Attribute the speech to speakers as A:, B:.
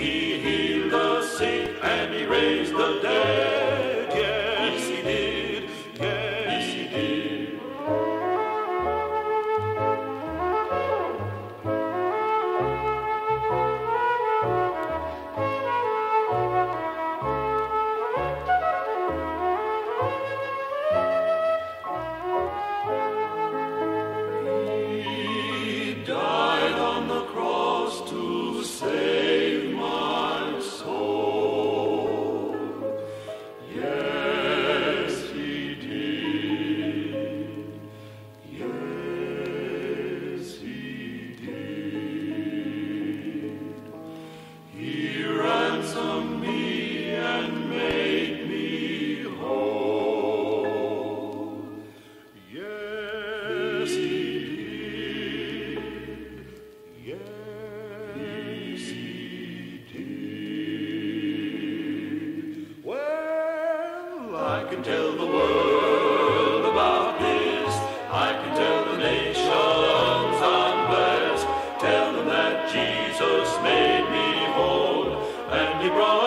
A: He healed the sick and he raised the dead. can tell the world about this. I can tell the nations unblessed. Tell them that Jesus made me whole and he brought.